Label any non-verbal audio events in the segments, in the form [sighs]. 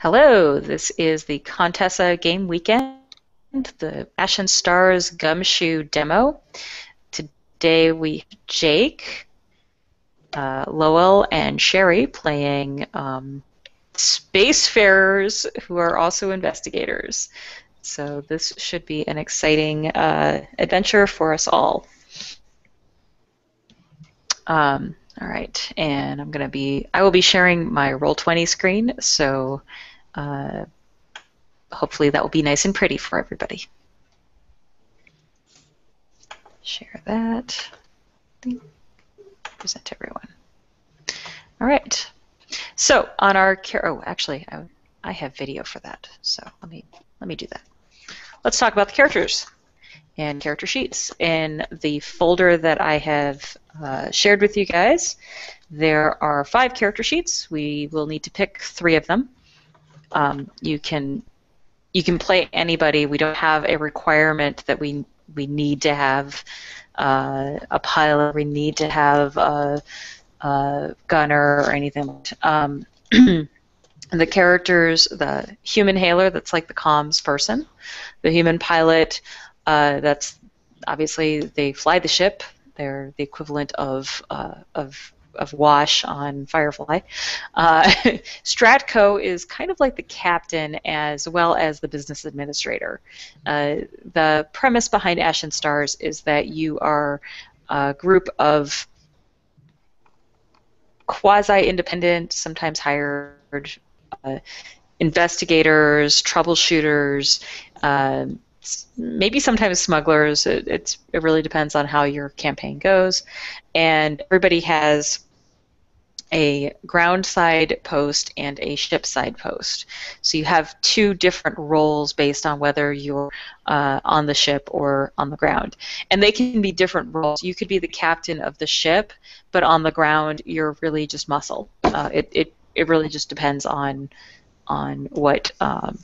Hello, this is the ConTessa Game Weekend, the Ashen Stars Gumshoe demo. Today we have Jake, uh, Lowell, and Sherry playing um, spacefarers who are also investigators. So this should be an exciting uh, adventure for us all. Um, all right, and I'm going to be, I will be sharing my Roll20 screen, so uh, hopefully that will be nice and pretty for everybody. Share that. Present to everyone. All right. So on our oh, actually, I, I have video for that. So let me let me do that. Let's talk about the characters and character sheets. In the folder that I have uh, shared with you guys, there are five character sheets. We will need to pick three of them um, you can you can play anybody. We don't have a requirement that we we need to have uh, a pilot. We need to have a, a gunner or anything. Um, [clears throat] the characters, the human hailer, that's like the comms person. The human pilot, uh, that's obviously they fly the ship. They're the equivalent of uh, of of Wash on Firefly. Uh, [laughs] Stratco is kind of like the captain as well as the business administrator. Uh, the premise behind Ashen Stars is that you are a group of quasi-independent, sometimes hired uh, investigators, troubleshooters, uh, maybe sometimes smugglers. It, it really depends on how your campaign goes. And everybody has a ground side post and a ship side post. So you have two different roles based on whether you're uh, on the ship or on the ground. And they can be different roles. You could be the captain of the ship, but on the ground you're really just muscle. Uh, it, it, it really just depends on on what um,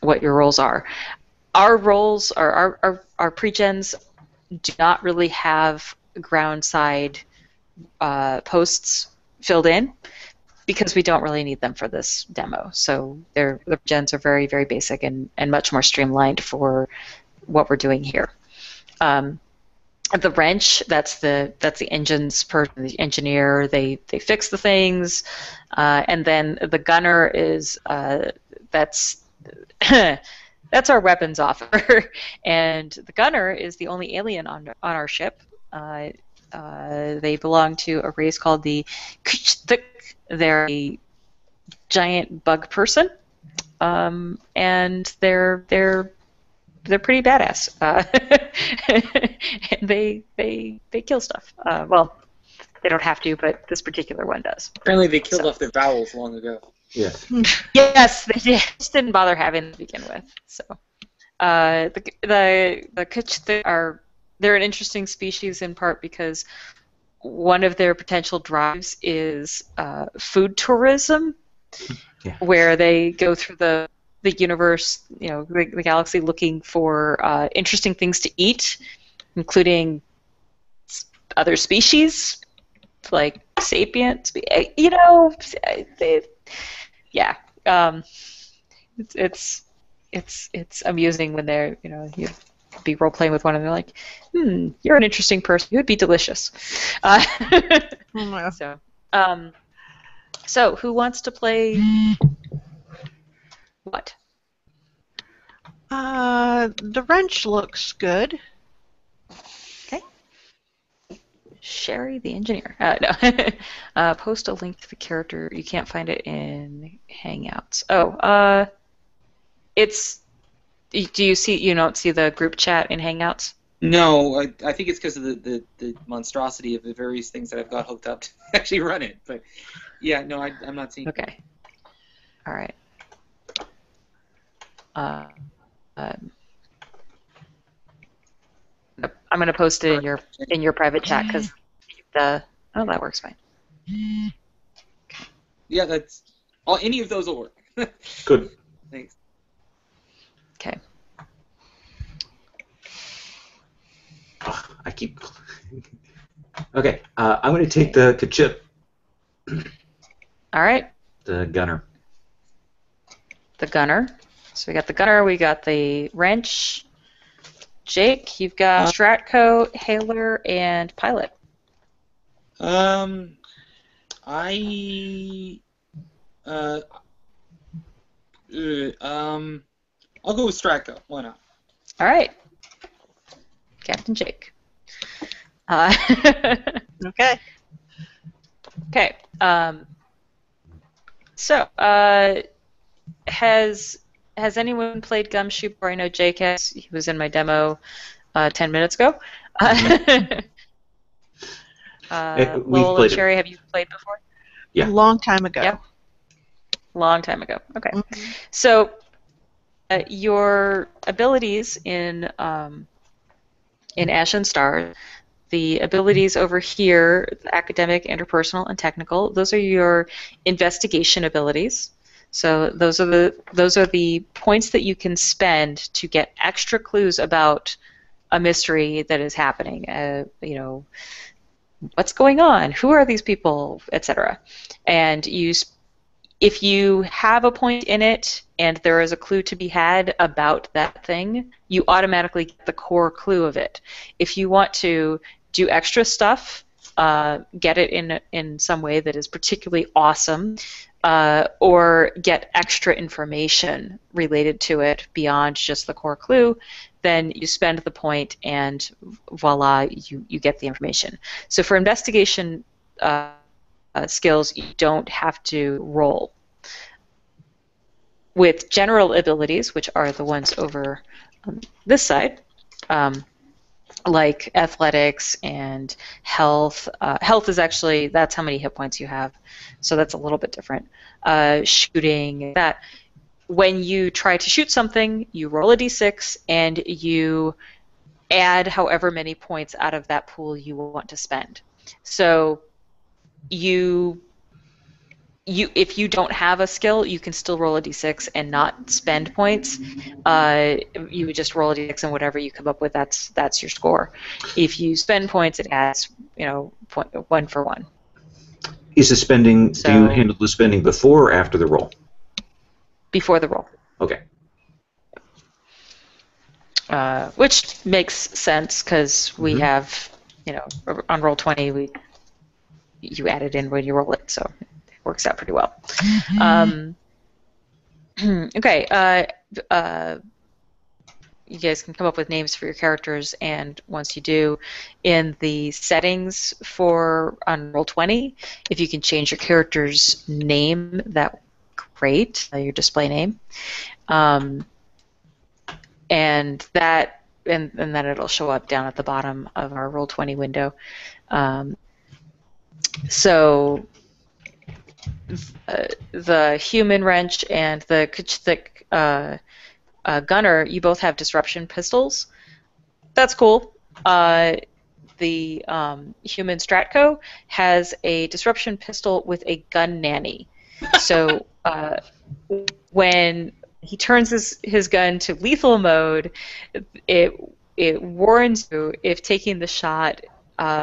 what your roles are. Our roles, our, our, our, our pre-gens do not really have ground side uh, posts filled in because we don't really need them for this demo. So their the gens are very very basic and and much more streamlined for what we're doing here. Um, the wrench that's the that's the engine's person the engineer they they fix the things uh, and then the gunner is uh, that's [laughs] that's our weapons officer [laughs] and the gunner is the only alien on on our ship uh, uh, they belong to a race called the Kchthk. They're a giant bug person, um, and they're they're they're pretty badass. Uh, [laughs] they they they kill stuff. Uh, well, they don't have to, but this particular one does. Apparently, they killed so. off their vowels long ago. Yes. [laughs] yes, they just didn't bother having to begin with. So, uh, the the the Kchthk are they're an interesting species in part because one of their potential drives is uh, food tourism, yeah. where they go through the the universe, you know, the, the galaxy, looking for uh, interesting things to eat, including other species like sapiens. Eh, you know, they, yeah, um, it's it's it's it's amusing when they're you know you be role playing with one, and they're like, "Hmm, you're an interesting person. You would be delicious." [laughs] Uh, oh [laughs] so, um, so who wants to play what? Uh, the wrench looks good. Sherry, the engineer. Uh, no. [laughs] uh, post a link to the character. You can't find it in Hangouts. Oh, uh, it's do you see? You don't see the group chat in Hangouts? No, I, I think it's because of the, the, the, monstrosity of the various things that I've got hooked up to [laughs] actually run it. But yeah, no, I, I'm not seeing. Okay. All right. Uh, um, I'm going to post it in your in your private chat because the oh that works fine. Yeah, that's all. Any of those will work. [laughs] Good. Thanks. Okay. Oh, I keep. [laughs] okay, uh, I'm going to take the chip. All right. The gunner. the gunner. So we got the gunner, we got the wrench. Jake, you've got Uh, Stratco, Hailer, and Pilot. Um, I uh, uh um, I'll go with Stratco. Why not? All right, Captain Jake. Uh, [laughs] Okay. okay. Um, so, uh, has has anyone played Gumshoe before? I know Jake has. He was in my demo uh, ten minutes ago. [laughs] uh, Eh, we've Lowell played and it. Sherry, have you played before? Yeah. A long time ago. Yep. Long time ago. Okay. Mhm. So, uh, your abilities in um, in Ashen Star, the abilities over here, academic, interpersonal, and technical, those are your investigation abilities. So those are the those are the points that you can spend to get extra clues about a mystery that is happening. Uh, you know, what's going on? Who are these people, etc. And you if you have a point in it and there is a clue to be had about that thing, you automatically get the core clue of it. If you want to do extra stuff, uh, get it in in some way that is particularly awesome, uh, or get extra information related to it beyond just the core clue, then you spend the point and voila, you, you get the information. So for investigation uh, uh, skills, you don't have to roll. With general abilities, which are the ones over on this side, um, like athletics and health. Uh, health is actually that's how many hit points you have, so that's a little bit different. Uh, shooting that when you try to shoot something, you roll a d6 and you add however many points out of that pool you want to spend. So you you if you don't have a skill, you can still roll a d6 and not spend points. Uh, you would just roll a d6 and whatever you come up with, that's that's your score. If you spend points, it adds you know point, one for one Is the spending? do you handle the spending before or after the roll? before the roll. Okay. uh, which makes sense because we Mhm. have, you know, on roll twenty we you add it in when you roll it, so it works out pretty well. Um, [clears throat] okay, uh, uh, you guys can come up with names for your characters, and once you do, in the settings for on roll twenty, if you can change your character's name, that great, uh, your display name. Um, and that and, and then it'll show up down at the bottom of our roll 20 window um, so uh, the human wrench and the, kach- the uh, uh, gunner you both have disruption pistols that's cool uh, the um, human stratco has a disruption pistol with a gun nanny so [laughs] uh, when he turns his, his gun to lethal mode, it it warns you if taking the shot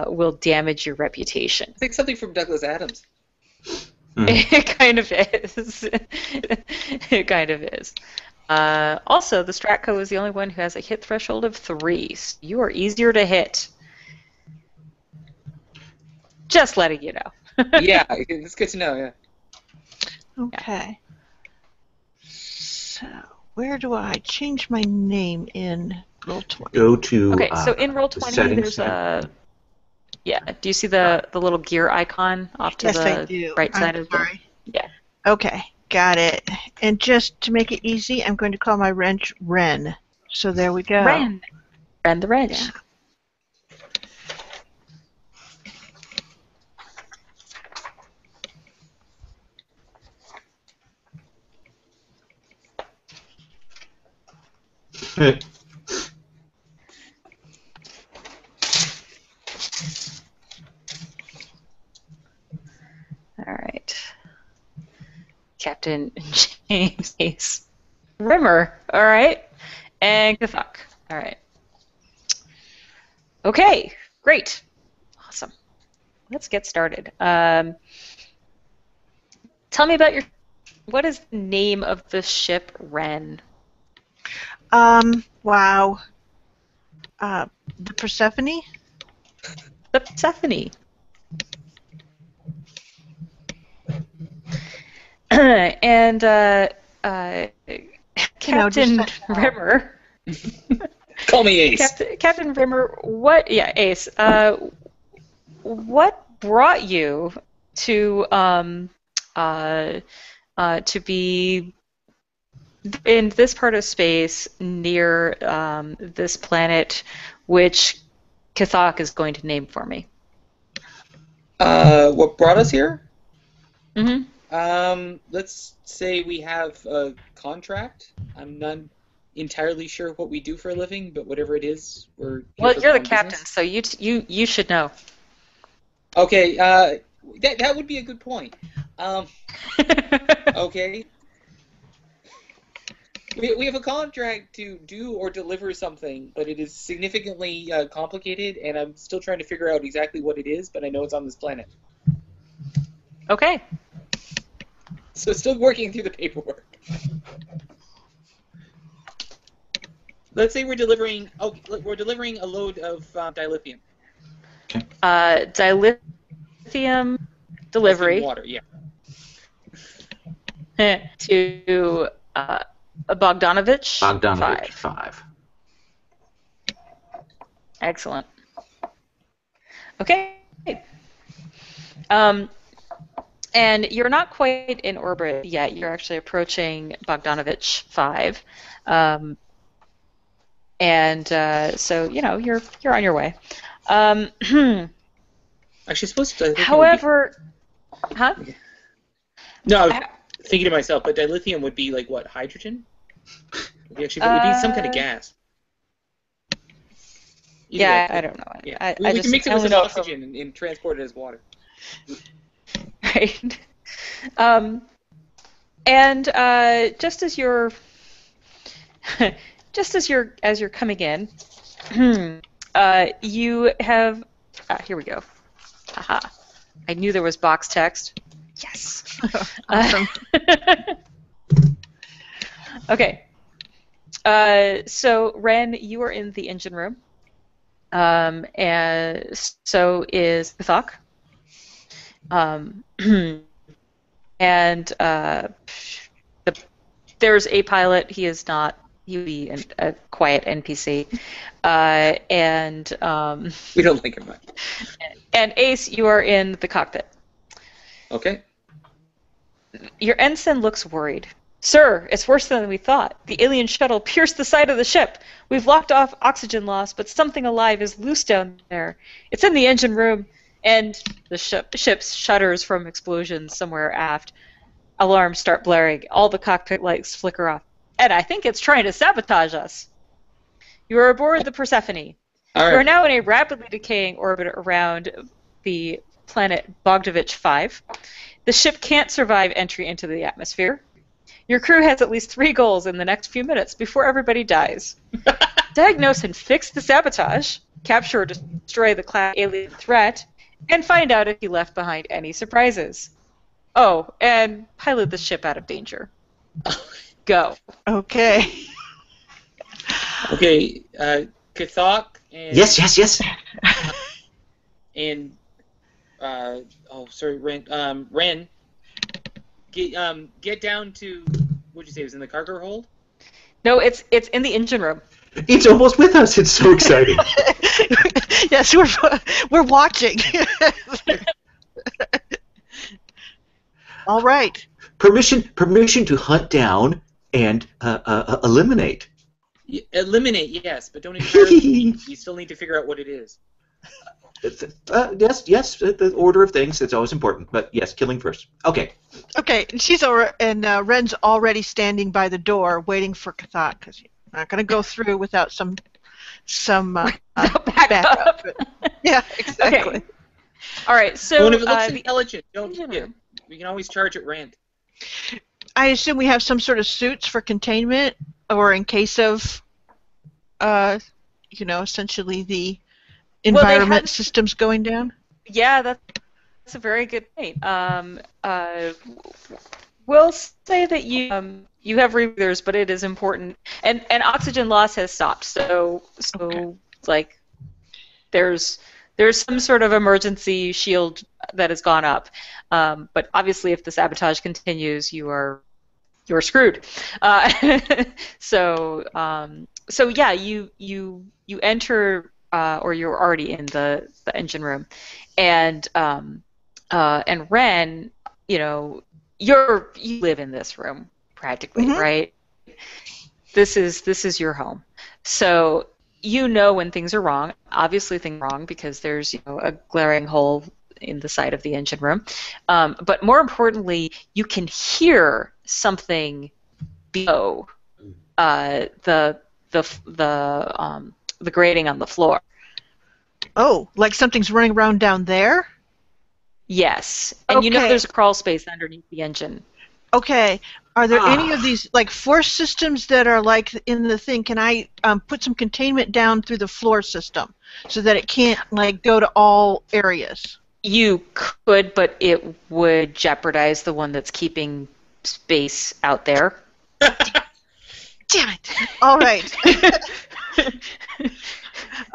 will damage your reputation. Think something from Douglas Adams. Hmm. [laughs] It kind of is. [laughs] it kind of is. Uh, also, the Stratco is the only one who has a hit threshold of three. So you are easier to hit. Just letting you know. [laughs] yeah, it's good to know. Yeah. Okay. So, where do I change my name in roll 20? Go to. Okay, so uh, in roll the twenty, settings there's tab. a yeah. Do you see the the little gear icon off to yes, the I do. right I'm side of the? sorry. Yeah. Okay, got it. And just to make it easy, I'm going to call my wrench Ren. So there we go. Ren. Ren the wrench. Yeah. [laughs] All right. Captain [laughs] James Ace Rimmer. All right. And Kathuk. All right. Okay. Great. Awesome. Let's get started. Um, tell me about your what is the name of the ship Ren? Um, wow. Uh, the Persephone? The Persephone. [clears throat] and uh, uh, Captain Rimmer. [laughs] Call me Ace. Captain, Captain Rimmer, what? Yeah, Ace. Uh, what brought you to um, uh, uh, to be in this part of space near um, this planet, which Kathak is going to name for me? Uh, what brought us here? Mm-hmm. Um, let's say we have a contract. I'm not entirely sure what we do for a living, but whatever it is, we're. Well, you're the captain, business. so you t- you you should know. Okay. Uh, that that would be a good point. Um, [laughs] okay. We, we have a contract to do or deliver something, but it is significantly uh, complicated, and I'm still trying to figure out exactly what it is. But I know it's on this planet, okay. [laughs] so still working through the paperwork. Let's say we're delivering. Oh, we're delivering a load of uh, dilithium. Uh, dilithium delivery. Water, yeah. [laughs] to uh, Bogdanovich. Bogdanovich, Five. five. Excellent. Okay. Um, and you're not quite in orbit yet. You're actually approaching Bogdanovich 5. Um, and uh, so, you know, you're you're on your way. Um, [clears throat] Actually, supposed to. would be- however, huh? No, I was thinking to myself, but dilithium would be like what? Hydrogen? Be actually, it would be some kind of Uh, gas. Either Yeah, way, I don't know. Yeah. I, we I we just can mix it with from- oxygen and, and transport it as water. Right? [laughs] Um, and uh, just as you're, [laughs] just as you're as you're coming in, [clears throat] uh, you have. Ah, here we go. Aha! I knew there was box text. Yes. [laughs] Awesome. okay. Uh, so Ren, you are in the engine room. Um, and so is Thok. Um, [clears throat] and uh, the, there's a pilot. He is not. He would be an, a quiet NPC. Uh, and um, We don't like it much. [laughs] and Ace, you are in the cockpit. Okay. Your ensign looks worried. Sir, it's worse than we thought. The alien shuttle pierced the side of the ship. We've locked off oxygen loss, but something alive is loose down there. It's in the engine room, and the ship, ship's shutters from explosions somewhere aft. Alarms start blaring. All the cockpit lights flicker off. And I think it's trying to sabotage us. You are aboard the Persephone. All You are now in a rapidly decaying orbit around the planet Bogdovich 5. The ship can't survive entry into the atmosphere. Your crew has at least three goals in the next few minutes before everybody dies. [laughs] Diagnose and fix the sabotage, capture or destroy the class alien threat, and find out if he left behind any surprises. Oh, and pilot the ship out of danger. [laughs] Go. Okay. Okay. Uh, Kathok and Yes, yes, yes. [laughs] and uh, oh sorry Ren um Ren get um get down to what'd you say it was in the cargo hold? No, it's it's in the engine room. It's almost with us. It's so exciting. [laughs] [laughs] yes, we're we're watching. [laughs] All right. permission, permission to hunt down and uh, uh, uh, eliminate. Y- eliminate yes, but don't entirely. [laughs] you still need to figure out what it is. Uh, yes, yes. uh, The order of things. It's always important. But yes, killing first. Okay. Okay, and she's over, and uh, Ren's already standing by the door, waiting for Kathak, because you're not going to go through without some, some uh, [laughs] uh, Back backup. up. [laughs] Yeah, [laughs] exactly. Okay. All right, so well, and if it looks uh, intelligent, don't engine hit it. We can always charge it rent. I assume we have some sort of suits for containment, or in case of, uh, you know, essentially the Well, they environment had- systems going down. Yeah, that's, that's a very good point. Um, uh, will say that you um, you have rebreathers, but it is important, and and oxygen loss has stopped. So so Okay. like there's there's some sort of emergency shield that has gone up, um, but obviously if the sabotage continues, you are you're screwed. Uh, [laughs] so um, so yeah, you you you enter uh, or you're already in the the engine room, and um, uh, and Ren, you know, you're you live in this room practically, Mhm. right? This is this is your home, so you know when things are wrong. Obviously, things are wrong because there's you know a glaring hole in the side of the engine room. Um, but more importantly, you can hear something below uh, the the the um, the grating on the floor. Oh, like something's running around down there? Yes, and you know there's a crawl space underneath the engine. Okay. Are there any Ah. of these like force systems that are like in the thing? Can I um, put some containment down through the floor system so that it can't like go to all areas? You could, but it would jeopardize the one that's keeping space out there. [laughs] Damn it! All right. [laughs]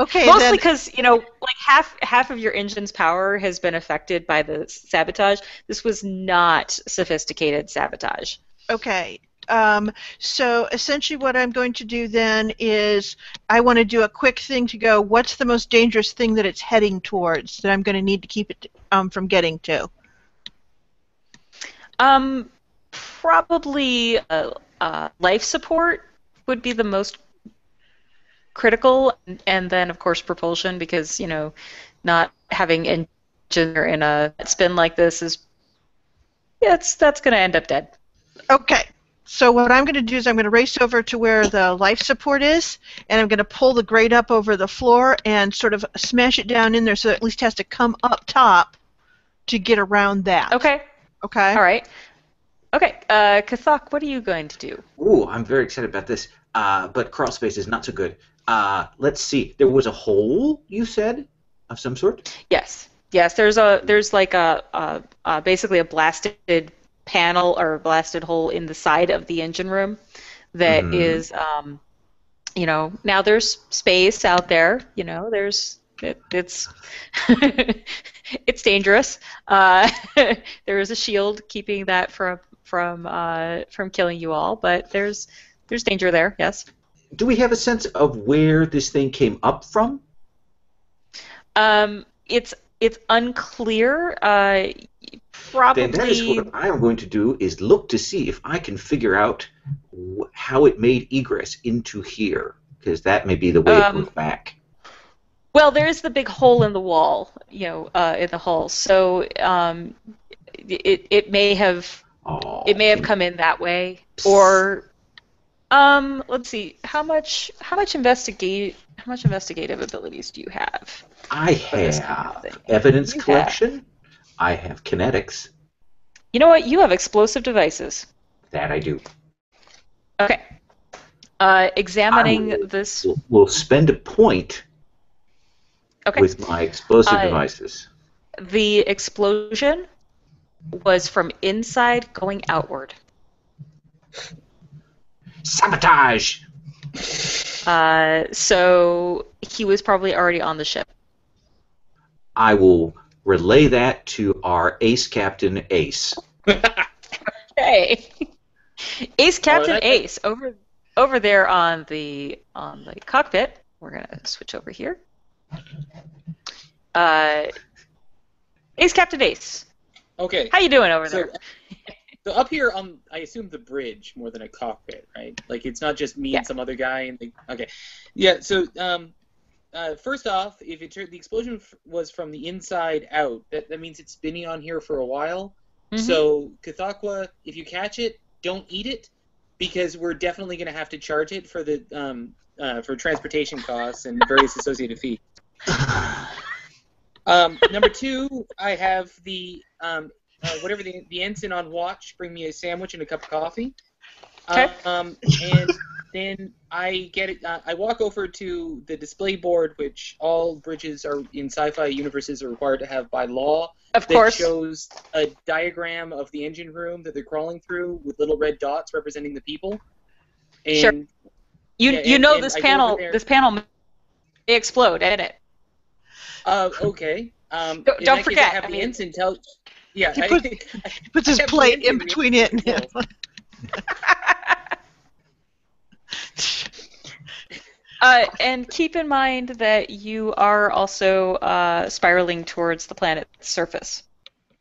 okay. Mostly then, because you know, like half half of your engine's power has been affected by the sabotage. This was not sophisticated sabotage. Okay. Um, so essentially, what I'm going to do then is I want to do a quick thing to go. What's the most dangerous thing that it's heading towards that I'm going to need to keep it um, from getting to? Um, probably uh, uh, life support would be the most critical, and, and then of course propulsion because you know, not having engine in a spin like this is, yeah, it's that's going to end up dead. Okay. So what I'm going to do is I'm going to race over to where the life support is, and I'm going to pull the grate up over the floor and sort of smash it down in there so it at least has to come up top to get around that. Okay. Okay. All right. Okay. Uh, Kathak, what are you going to do? Ooh, I'm very excited about this. Uh, but crawl space is not so good. Uh, let's see. There was a hole, you said, of some sort? Yes. Yes. There's a there's like a, a, a basically a blasted panel or a blasted hole in the side of the engine room that Mhm. is, um, you know, now there's space out there. You know, there's it, it's [laughs] it's dangerous. Uh, [laughs] there is a shield keeping that from from uh, from killing you all, but there's there's danger there. Yes. Do we have a sense of where this thing came up from? Um, it's it's unclear. Uh, probably. Then that is what I am going to do is look to see if I can figure out wh- how it made egress into here, because that may be the way Um, it goes back. Well, there is the big hole in the wall, you know, uh, in the hull. So um, it it may have Oh, it may have come in that way, or um, let's see, how much how much investigate how much investigative abilities do you have? I this kind of have evidence You have- collection. I have kinetics. You know what? You have explosive devices. That I do. Okay. Uh, examining will- this. We'll, we'll spend a point Okay. with my explosive Uh, devices. The explosion was from inside going outward. Sabotage! Uh, so he was probably already on the ship. I will relay that to our ace captain, Ace. [laughs] Hey, Ace Captain that- Ace over over there on the on the cockpit. We're gonna switch over here. Uh, Ace Captain Ace, Okay. how you doing over So, there? [laughs] so up here on, I assume the bridge more than a cockpit, right? Like it's not just me Yeah. and some other guy. And the, okay, yeah. So um, uh, first off, if it the explosion f- was from the inside out, that, that means it's been on here for a while. Mhm. So Cathaqua, if you catch it, don't eat it because we're definitely going to have to charge it for the um, uh, for transportation costs and various associated fees. [laughs] Um, number two, I have the um, uh, whatever the, the ensign on watch. Bring me a sandwich and a cup of coffee. Okay. Um, and then I get it. Uh, I walk over to the display board, which all bridges are in sci-fi universes are required to have by law, Of that course. shows a diagram of the engine room that they're crawling through with little red dots representing the people. And Sure. You Yeah, you and- know and this I panel this panel may explode, ain't it? uh, okay. Um, Don't- don't that case, forget, I have I the mean- ensign tell. Yeah, He I, put- Puts his [laughs] plate in between it and him. [laughs] Uh, and keep in mind that you are also uh, spiraling towards the planet's surface.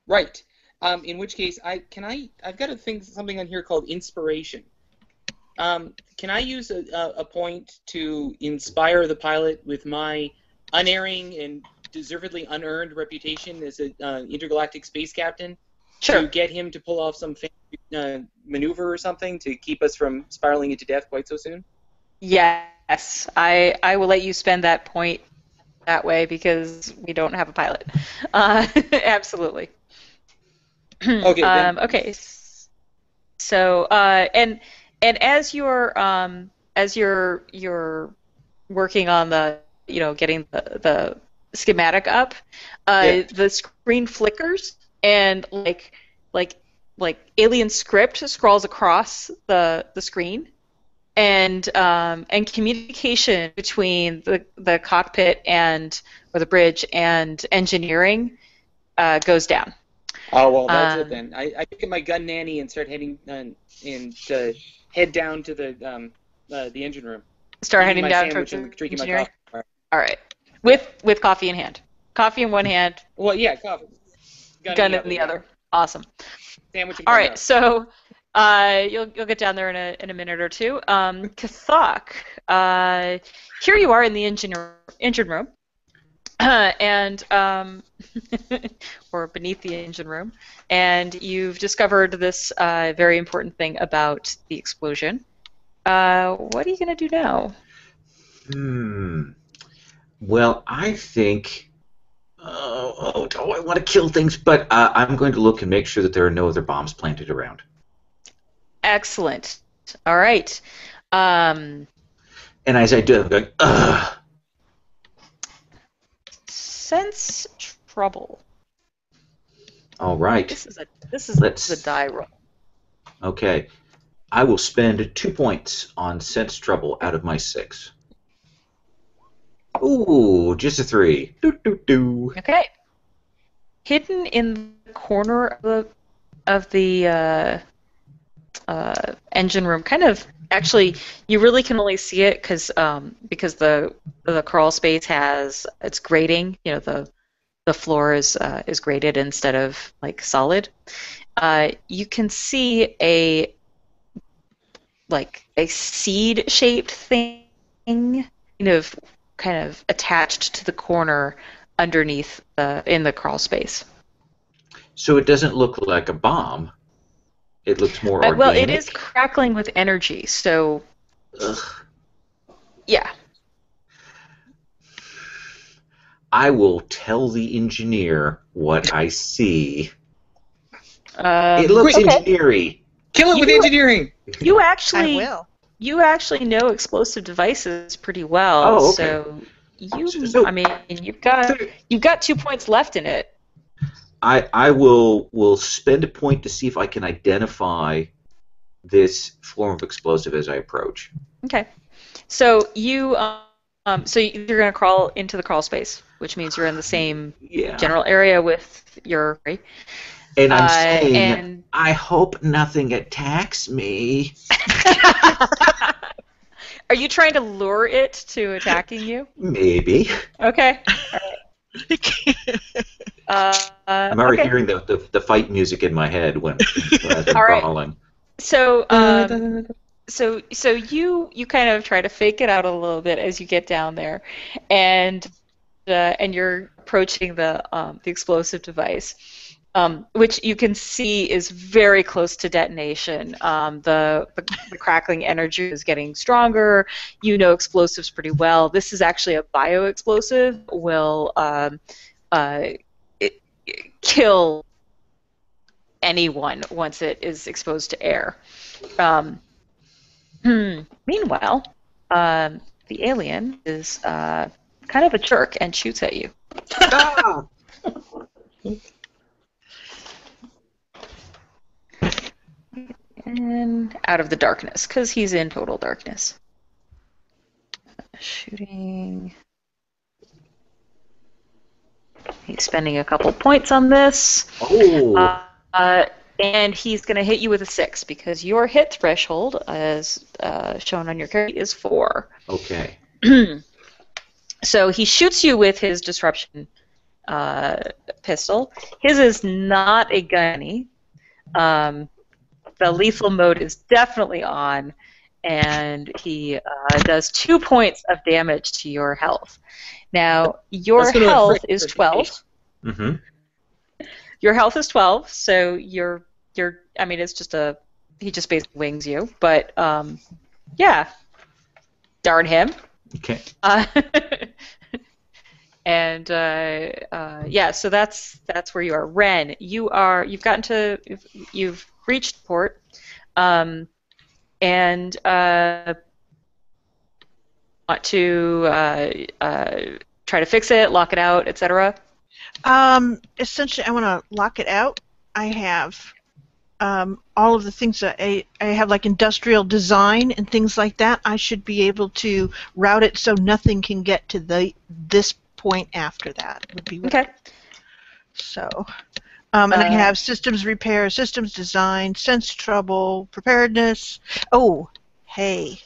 Right. Um, in which case, I can I I've got a thing something on here called inspiration. Um, can I use a, a, a point to inspire the pilot with my unerring and deservedly unearned reputation as an uh, intergalactic space captain to get him to pull off some fancy, uh, maneuver or something to keep us from spiraling into death quite so soon? Yes, I I will let you spend that point that way because we don't have a pilot. [laughs] Uh, [laughs] absolutely. [clears throat] Okay, Um, okay. So uh, and and as you're um, as you're you're working on the you know getting the the schematic up, uh, Yeah. the screen flickers and like like like alien script scrawls across the the screen and um, and communication between the, the cockpit and or the bridge and engineering uh, goes down. Oh well, that's Um, it then. I, I pick up my gun nanny and start heading uh, and uh, head down to the um, uh, the engine room. Start heading down towards my engineering. All right. All right, with with coffee in hand, coffee in one hand, Well, yeah, coffee. gun in the yeah. other. Awesome. Sandwich. in All my so uh, you'll you'll get down there in a in a minute or two. Um, Kathak, uh, here you are in the engine engine room, [clears throat] and um, [laughs] or beneath the engine room, and you've discovered this uh, very important thing about the explosion. Uh, what are you gonna do now? Hmm. Well, I think. Oh, oh, do I want to kill things? But uh, I'm going to look and make sure that there are no other bombs planted around. Excellent. All right. Um, And as I do, I'm going, ugh. sense trouble. All right. This is a this is Let's- the die roll. Okay. I will spend two points on sense trouble out of my six. Ooh, just a three. Doo, doo, doo. Okay. Hidden in the corner of the of the uh, uh, engine room, kind of actually, you really can only see it because um, because the the crawl space has it's grating. You know the the floor is uh, is graded instead of like solid. Uh, you can see a like a seed shaped thing, you know, kind of attached to the corner underneath the in the crawl space. So it doesn't look like a bomb. It looks more Uh, organic. well, it is crackling with energy, so Ugh. yeah. I will tell the engineer what I see. Um, it looks okay. engineering. Kill it with engineering. You I actually will. You actually know explosive devices pretty well. Oh, okay. So you, So- I mean, you've got you've got two points left in it. I I will will spend a point to see if I can identify this form of explosive as I approach. Okay. So you um, um so you're gonna crawl into the crawl space, which means you're in the same Yeah. general area with your and I'm uh, saying and I hope nothing attacks me. [laughs] are you trying to lure it to attacking you? Maybe. Okay. [laughs] Uh, I'm already okay. hearing the, the, the fight music in my head when, when I'm All right. crawling. So, um, so, so you you kind of try to fake it out a little bit as you get down there, and uh, and you're approaching the um, the explosive device, um, which you can see is very close to detonation. Um, the, the the crackling energy is getting stronger. You know explosives pretty well. This is actually a bioexplosive. Will um, uh, it, kill anyone once it is exposed to air. Um, hmm. Meanwhile, um, the alien is uh, kind of a jerk and shoots at you. Ah! [laughs] and out of the darkness because he's in total darkness. Shooting. He's spending a couple points on this. Oh. Uh, uh, and he's going to hit you with a six because your hit threshold, as uh, shown on your character, is four. okay. [clears throat] so he shoots you with his disruption uh, pistol. His is not a gunny. Um, the lethal mode is definitely on, and he uh, does two points of damage to your health. Now, your health is 12. Mm-hmm. Your health is 12, so you're you're I mean it's just a he just basically wings you, but um yeah. Darn him. Okay. Uh, [laughs] and uh, uh, yeah, so that's that's where you are. Ren, you are you've gotten to you've, you've reached port, um, and uh, want to uh, uh, try to fix it, lock it out, etc. Um, essentially, I want to lock it out. I have um, all of the things that I, I have, like industrial design and things like that. I should be able to route it so nothing can get to the this point after that. Would be Okay. So, um, and I Uh, have systems repair, systems design, sense trouble, preparedness. Oh, hey,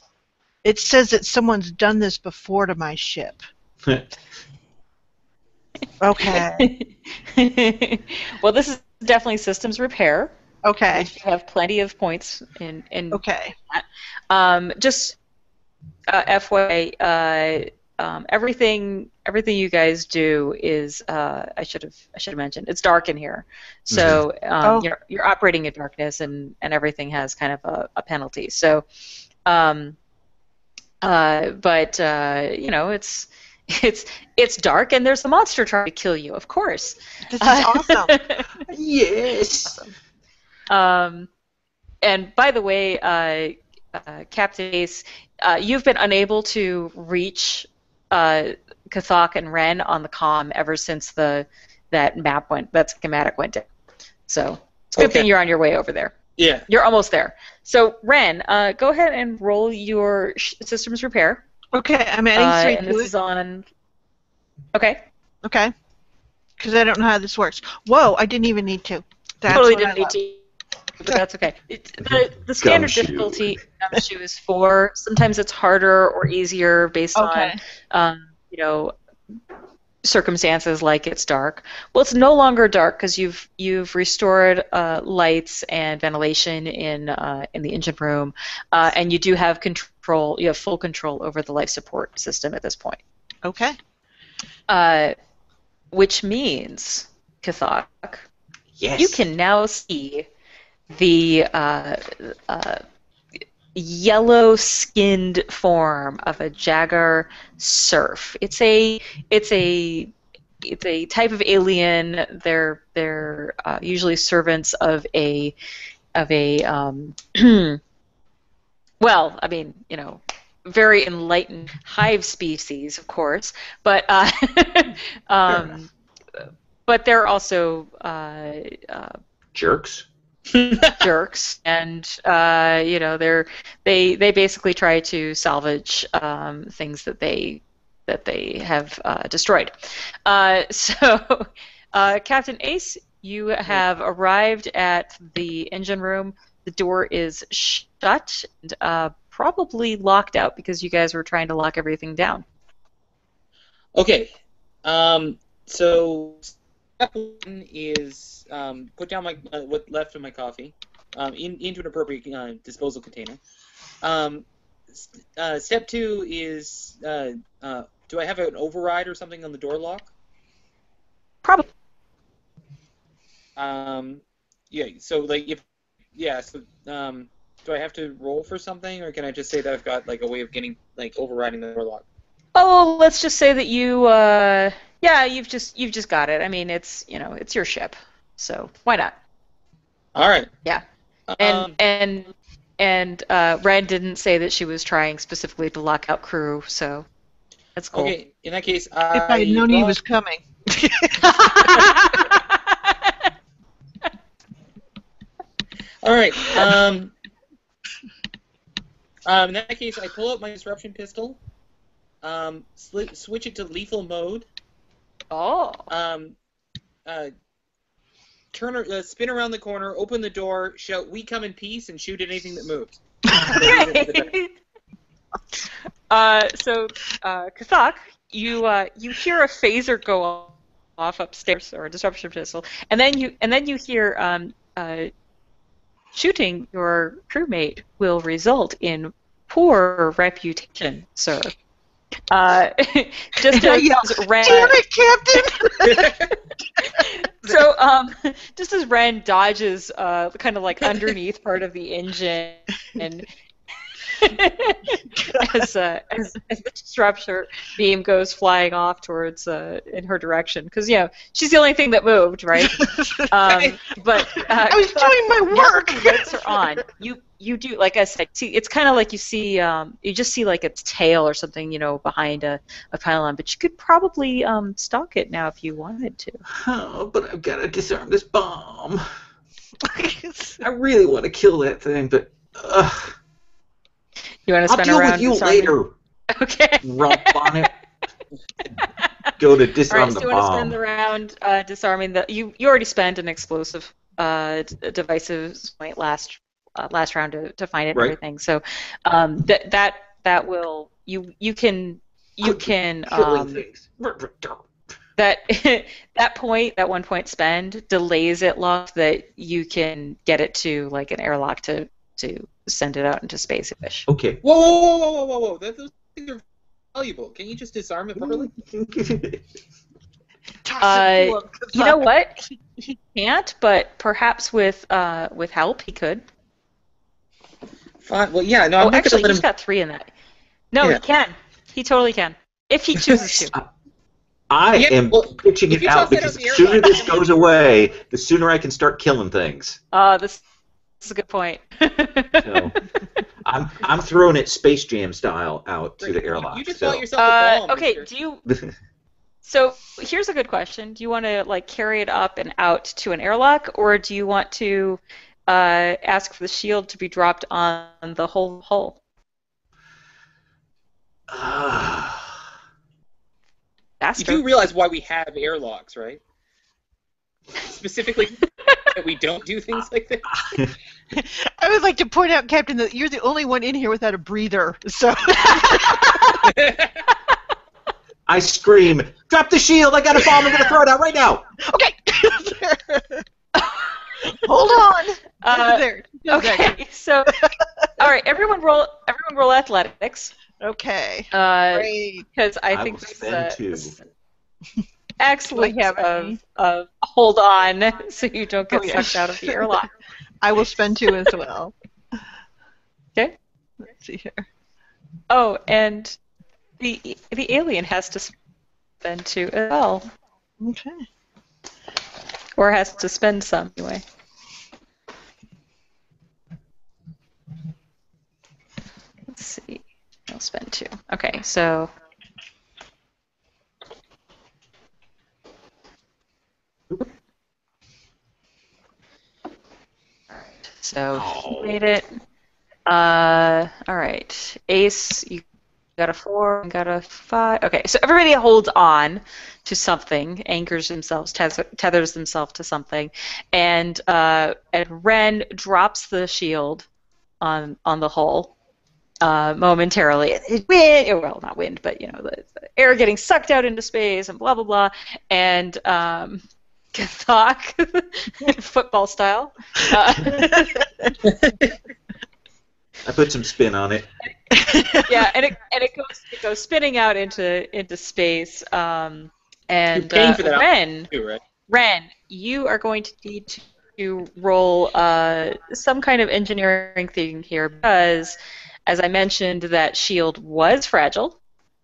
it says that someone's done this before to my ship. [laughs] Okay. well, this is definitely systems repair. Okay. You have plenty of points in in Okay. Um, just uh, FYI, uh, um, everything everything you guys do is uh, I should have I should have mentioned it's dark in here, so um, Oh. you're you're operating in darkness and and everything has kind of a, a penalty. So, um, uh, but uh, you know it's. It's it's dark and there's a monster trying to kill you. Of course. This is [laughs] awesome. yes. Um, and by the way, uh, uh, Captain Ace, uh, you've been unable to reach uh, Kathak and Ren on the comm ever since the that map went, that schematic went down. So it's a good Okay. thing you're on your way over there. Yeah. You're almost there. So Ren, uh, go ahead and roll your sh- systems repair. Okay, I'm adding Uh, three and this it. is on. Okay. Okay. Because I don't know how this works. Whoa, I didn't even need to. That's totally didn't need to, but that's okay. It, the, the standard Gumshoe. difficulty gumshoe is four. Sometimes it's harder or easier based Okay. on, um, you know, circumstances like it's dark. Well, it's no longer dark because you've you've restored uh, lights and ventilation in uh, in the engine room, uh, and you do have control. You have full control over the life support system at this point. Okay. Uh, which means, Kathak, Yes. you can now see the uh, uh, yellow-skinned form of a jaguar surf. It's a it's a it's a type of alien. They're they're uh, usually servants of a of a um, [clears throat] well, I mean, you know, very enlightened hive species, of course, but uh, [laughs] um, but they're also uh, uh, Jerks. [laughs] jerks, and uh, you know they're they they basically try to salvage um, things that they that they have uh, destroyed. Uh, [laughs] so, uh, Captain Ace, you have arrived at the engine room. The door is shut and uh, probably locked out because you guys were trying to lock everything down. Okay. Um, so step one is um, put down my uh, what left of my coffee um, in, into an appropriate uh, disposal container. Um, uh, step two is uh, uh, do I have an override or something on the door lock? Probably. Um, yeah. So like if yeah. So um, do I have to roll for something, or can I just say that I've got like a way of getting like overriding the door lock? Oh, let's just say that you, uh, yeah, you've just you've just got it. I mean, it's you know, it's your ship, so why not? All right. Yeah. And Um, and and uh, Red didn't say that she was trying specifically to lock out crew, so that's cool. okay. In that case, If I I had known he was coming. [laughs] All right. Um, Um, in that case, I pull out my disruption pistol, um, sli- switch it to lethal mode, Oh. um, uh, turn, uh, spin around the corner, open the door, shout "We come in peace," and shoot at anything that moves. [laughs] [laughs] Uh, so, uh, Kathak, you uh, you hear a phaser go off upstairs or a disruption pistol, and then you and then you hear um, uh, shooting your crewmate will result in poor reputation, sir. Uh, [laughs] just [laughs] as Ren, Damn it, Captain! [laughs] so um, just as Ren dodges uh, kind of like underneath part of the engine and as, uh, as as the disruptor beam goes flying off towards uh, in her direction because you know she's the only thing that moved right um, but uh, I was doing my work. lights are on you you do like I said see it's kind of like you see um, you just see like its tail or something you know behind a, a pylon but you could probably um, stalk it now if you wanted to Oh, but I've got to disarm this bomb. [laughs] I really want to kill that thing, but ugh, you want to spend I'll deal around with you disarming- later. okay Rump on it. [laughs] Go to All disarm right, so the you want to bomb. spend the round uh, disarming the. You you already spent an explosive uh, devices point last last round to, to find it and Right. everything. So um, that that that will you you can you Quit can um, that [laughs] that point that one point spend delays it long that you can get it to like an airlock to to send it out into space if you wish. Okay. Whoa, whoa, whoa, whoa, whoa, whoa, whoa! That, those things are valuable. Can you just disarm it properly? Toss [laughs] Uh, it to him, You know what? He, he can't, but perhaps with uh, with help he could. Fine. Well, yeah. No, oh, I'm not actually, gonna he's him. got three in that. No, Yeah. he can. He totally can. If he [laughs] chooses to. I Yeah, am well, pitching it out because the the sooner this goes away, the sooner I can start killing things. Uh, this, this is a good point. So [laughs] I'm I'm throwing it Space Jam style out to the airlock. You just so. yourself a uh, bomb. okay, mister. do you? [laughs] So here's a good question. Do you want to like carry it up and out to an airlock, or do you want to uh, ask for the shield to be dropped on the whole hull? Ah. [sighs] You do realize why we have airlocks, right? Specifically, [laughs] that we don't do things like that. [laughs] I would like to point out, Captain, that you're the only one in here without a breather. So [laughs] I scream, drop the shield! I got a bomb! I'm gonna throw it out right now! okay. Hold on. Uh, there. Just a second. okay, so all right, everyone roll. Everyone roll athletics. Okay. Uh, Great. because I, I think will this is spend a, two. this excellent Do have of, of hold on [laughs] so you don't get Oh, yeah. sucked out of the airlock. I will spend two as well. [laughs] Okay. Let's see here. Oh, and the the alien has to spend two as well, Okay. or has to spend some anyway. Let's see. I'll spend two. Okay, so. Alright, so he Oh. made it. Uh, all right. Ace, you got a four, and got a five. Okay, so everybody holds on to something, anchors themselves, tether, tethers themselves to something, and uh, and Ren drops the shield on on the hull uh, momentarily. It, wind, well, not wind, but you know the, the air getting sucked out into space and blah blah blah, and um, [laughs] Kathak, [laughs] football style. Uh, [laughs] I put some spin on it. yeah, and it and it goes it goes spinning out into into space. Um, and You're uh, for that. Ren, Too, right? Ren, you are going to need to roll uh, some kind of engineering thing here because, as I mentioned, that shield was fragile.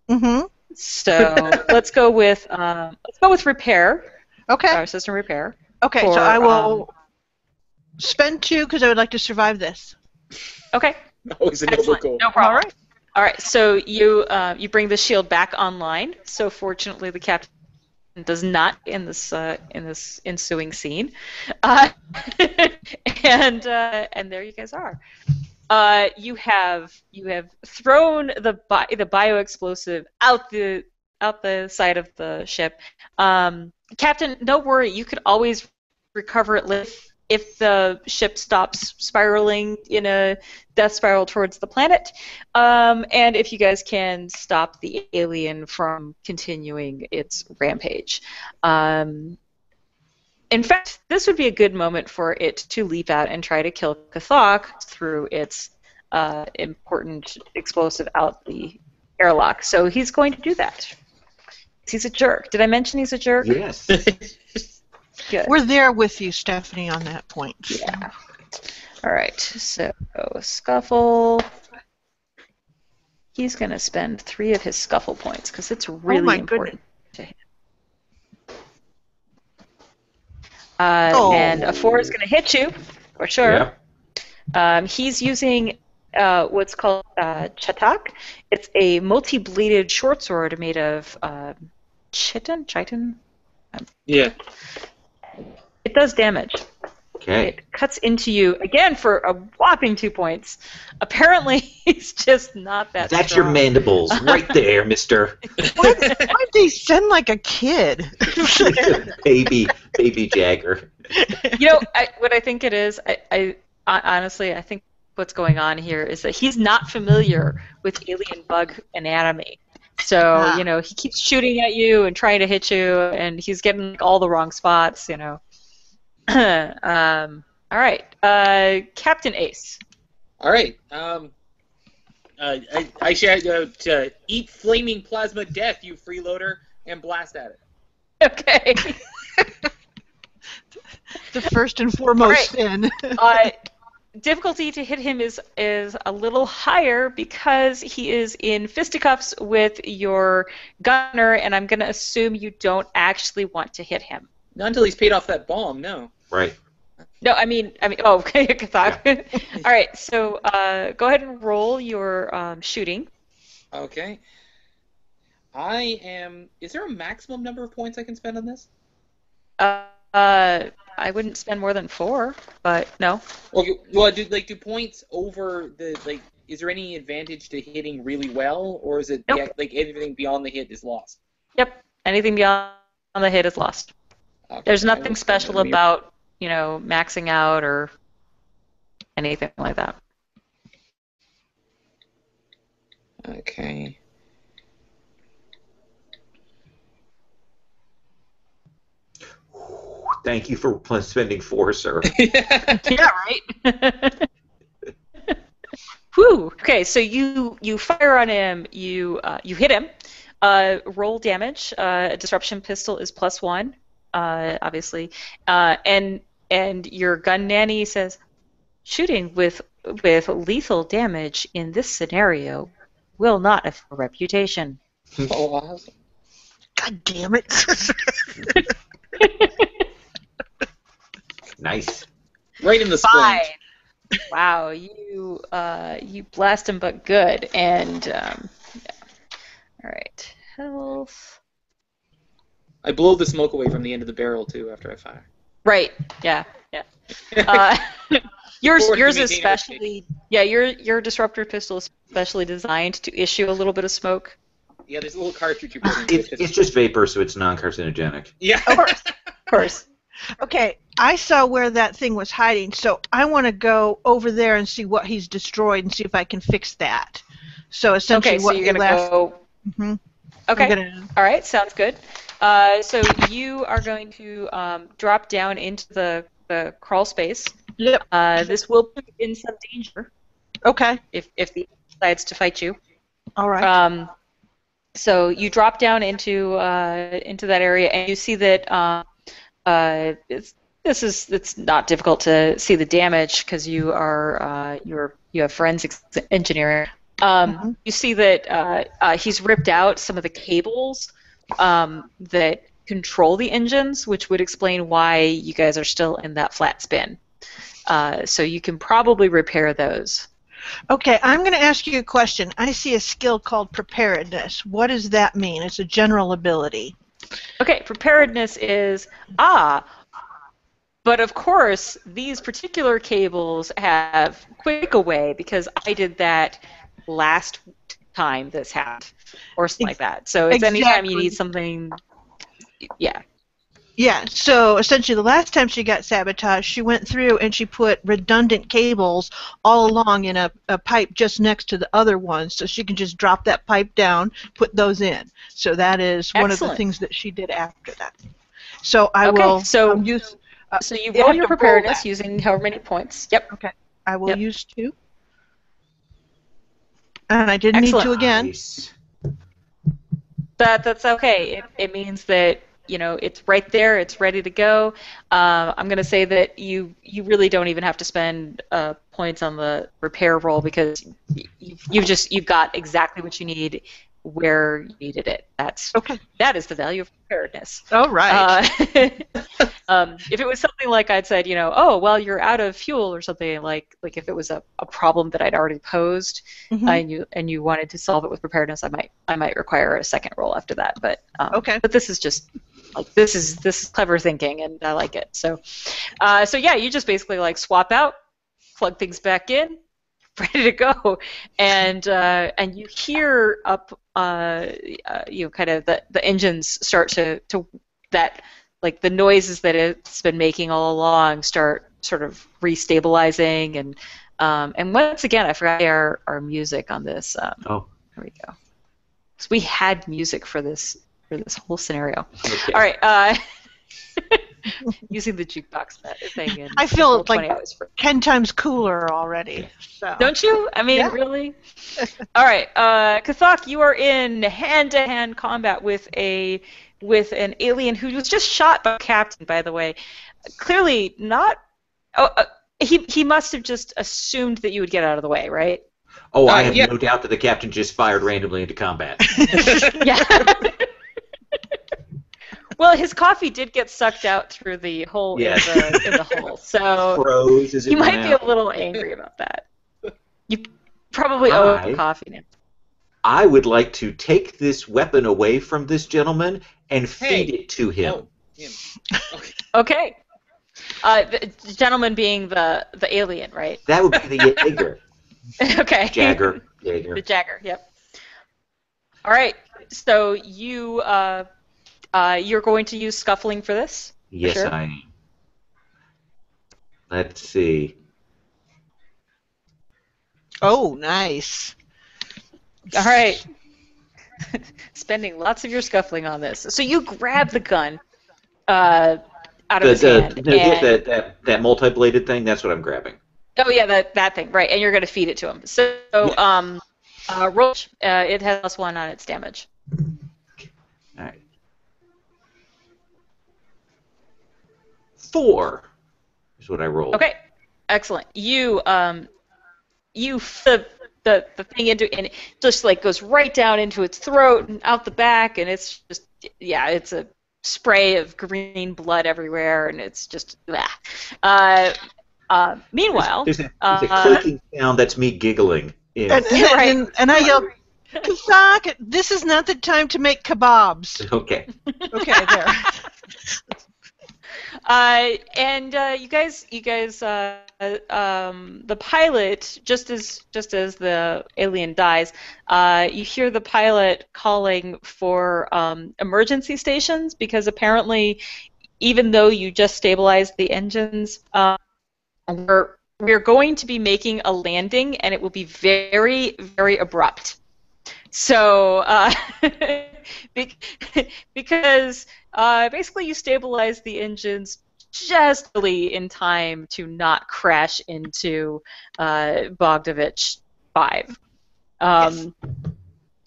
Mm-hmm. So [laughs] let's go with um, let's go with repair, Okay. our system repair. Okay. for, so I will um, spend two because I would like to survive this. Okay, [laughs] Always a noble goal. no problem. All right. All right, so you uh, you bring the shield back online. So fortunately, the captain does not in this uh, in this ensuing scene, uh, [laughs] and uh, and there you guys are. Uh, you have you have thrown the bi- the bioexplosive out the out the side of the ship. Um, Captain, don't worry. You could always recover it if if the ship stops spiraling in a death spiral towards the planet, um, and if you guys can stop the alien from continuing its rampage. Um, in fact, this would be a good moment for it to leap out and try to kill Kathak through its uh, important explosive out the airlock. So he's going to do that. He's a jerk. Did I mention he's a jerk? Yes. [laughs] Good. We're there with you, Stephanie, on that point. Yeah. All right. So scuffle. He's going to spend three of his scuffle points because it's really Oh my important to him. Uh, Oh. And a four is going to hit you for sure. Yeah. Um, he's using uh, what's called uh, chatak. It's a multi-bladed short sword made of uh, chitin. Chitin. Yeah. It does damage. Okay. It cuts into you again for a whopping two points. Apparently, [laughs] he's just not that. That's your mandibles right there, Mister. [laughs] Why, why'd they send like a kid? [laughs] baby, baby Jagger. You know I, what I think it is. I, I, I honestly, I think what's going on here is that he's not familiar with alien bug anatomy. So Ah. you know he keeps shooting at you and trying to hit you, and he's getting like, all the wrong spots. You know. [clears throat] um, all right, uh, Captain Ace. All right. Um, uh, I, I should uh, to eat flaming plasma death, you freeloader, and blast at it. Okay. [laughs] the first and foremost sin. [laughs] uh, difficulty to hit him is is a little higher because he is in fisticuffs with your gunner, and I'm going to assume you don't actually want to hit him. Not until he's paid off that bomb. No. Right. No, I mean, I mean, oh, [laughs] okay, Kathak. [laughs] All right, so uh, go ahead and roll your um, shooting. Okay. I am. Is there a maximum number of points I can spend on this? Uh, uh, I wouldn't spend more than four, but no. Okay. Well, do like do points over the like? Is there any advantage to hitting really well, or is it Nope. yeah, like anything beyond the hit is lost? Yep, anything beyond the hit is lost. Okay, There's nothing special spend a mere- about, you know, maxing out or anything like that. Okay. Thank you for pl- spending four, sir. [laughs] [laughs] yeah, right. [laughs] Whew. Okay, so you you fire on him, you uh, you hit him. Uh, roll damage. Uh, a disruption pistol is plus one, uh, obviously, uh, and and your gun nanny says, shooting with with lethal damage in this scenario will not affect your reputation. [laughs] oh, awesome. God damn it. [laughs] nice. Right in the Fine. splint. wow, you uh, you blast him, but good. And um, yeah. all right, health. I blow the smoke away from the end of the barrel too after I fire. Right. Yeah. Yeah. Uh, [laughs] yours Forward yours is maintain our specially yeah your your disruptor pistol is specially designed to issue a little bit of smoke. Yeah, there's a little cartridge you put in. It's, it's just vapor, so it's non-carcinogenic. yeah. Of course. Of course. okay, I saw where that thing was hiding, so I want to go over there and see what he's destroyed and see if I can fix that. So essentially, Okay, so what you're gonna left. go. Mhm. Okay. I'm gonna, All right, sounds good. Uh, so you are going to um, drop down into the, the crawl space. yep. Uh, this will put you in some danger Okay. if, if the decides to fight you. All right. Um, so you drop down into uh, into that area, and you see that uh, uh, it's, this is it's not difficult to see the damage because you are uh, you're you have forensics engineering. Um, Mhm. You see that uh, uh, he's ripped out some of the cables um, that control the engines, which would explain why you guys are still in that flat spin. Uh, so you can probably repair those. Okay, I'm going to ask you a question. I see a skill called preparedness. What does that mean? It's a general ability. Okay, preparedness is ah, but of course, these particular cables have quick away because I did that last time this happened, or something like that. So it's anytime you need something. Yeah. Yeah, so essentially the last time she got sabotaged, she went through and she put redundant cables all along in a, a pipe just next to the other one, so she can just drop that pipe down, put those in. So that is one of the things that she did after that. So I Okay, will so- um, use uh, So you roll your preparedness using however many points. Yep. Okay. I will Yep. use two. And I didn't need to again. Nice. That that's okay. It, it means that you know it's right there. It's ready to go. Um, I'm going to say that you you really don't even have to spend uh, points on the repair roll because you've, you've just you've got exactly what you need where you needed it. That's Okay. that is the value of preparedness. All right. Uh, [laughs] um, if it was something like I'd said, you know, oh well, you're out of fuel or something like like if it was a, a problem that I'd already posed Mhm. and you and you wanted to solve it with preparedness, I might I might require a second roll after that. But um, Okay. but this is just like this is this is clever thinking and I like it. So uh, so yeah, you just basically like swap out, plug things back in, [laughs] ready to go, and uh, and you hear up uh, uh, you know kind of the the engines start to to that like the noises that it's been making all along start sort of restabilizing and um, and once again I forgot our our music on this. Um, Oh. there we go. So we had music for this for this whole scenario. Okay. All right. Uh, [laughs] [laughs] using the jukebox thing. And I feel like- hours for- Ten times cooler already. So. Don't you? I mean, Yeah. really? [laughs] All right, uh, Kathak, you are in hand-to-hand combat with a with an alien who was just shot by a captain. By the way, clearly not. Oh, uh, he he must have just assumed that you would get out of the way, right? Oh, I Uh, have yeah. no doubt that the captain just fired randomly into combat. [laughs] Yeah. Well, his coffee did get sucked out through the hole Yeah. in the in the hole, so Froze as it you might went be a little angry about that. You probably owe him coffee now. I would like to take this weapon away from this gentleman and feed it to him. Oh, him. Okay. [laughs] Okay. Uh, the the gentleman being the the alien, right? That would be the Jaeger. [laughs] okay. Jagger. [laughs] Jaeger. The Jagger. Yep. All right. So you uh, uh, you're going to use scuffling for this. Yes, Sure. I am. Let's see. Oh, nice. All right. [laughs] Spending lots of your scuffling on this. So you grab the gun uh, out of The, his the, hand. no, and- that, that, that multi-bladed thing, that's what I'm grabbing. Oh yeah, that that thing, right? And you're going to feed it to him. So um, uh, roll. Uh, it has plus one on its damage. All right. Four is what I rolled. Okay, excellent. You um, you f- the the the thing into and it just like goes right down into its throat and out the back, and it's just yeah, it's a spray of green blood everywhere, and it's just blah. Uh, uh, meanwhile, There's a, there's Uh, a clicking sound that's me giggling. In. And, and, right. and, and I yelled, Kazak, this is not the time to make kebabs. Okay. Okay, there. [laughs] Uh, and uh, you guys, you guys, uh, um, the pilot, just as just as the alien dies, uh, you hear the pilot calling for um, emergency stations because apparently, even though you just stabilized the engines, um, we're we're going to be making a landing, and it will be very very abrupt. So, uh, [laughs] [laughs] because uh, basically, you stabilize the engines just really in time to not crash into uh, Bogdovich Five. Um,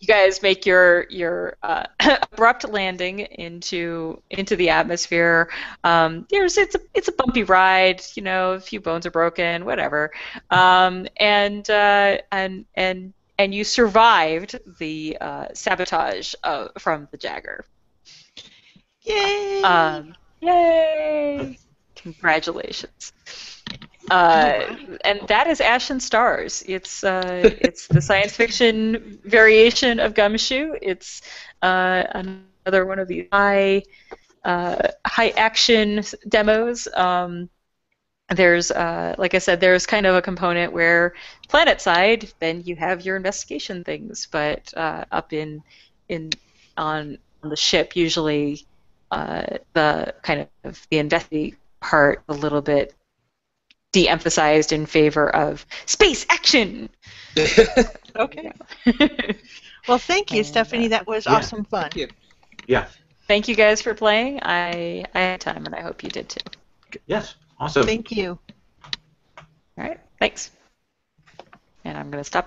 You guys make your your uh, [coughs] abrupt landing into into the atmosphere. Um, there's it's a it's a bumpy ride. You know, a few bones are broken, whatever. Um, and uh, and and and you survived the uh, sabotage uh, from the Jagger. Yay! Um, yay! Congratulations. Uh, and that is Ashen Stars. It's uh, it's the science fiction variation of Gumshoe. It's uh, another one of these high uh, high action demos. Um, there's, uh, like I said, there's kind of a component where planet side, then you have your investigation things, but uh, up in in on the ship, usually uh, the kind of the investigate part a little bit de-emphasized in favor of space action. [laughs] Okay. [laughs] Well, thank you, And, Stephanie. That was yeah. awesome fun. Thank you. Thank you guys for playing. I I had time, and I hope you did too. Yes. Awesome. Thank you. All right, thanks. And I'm going to stop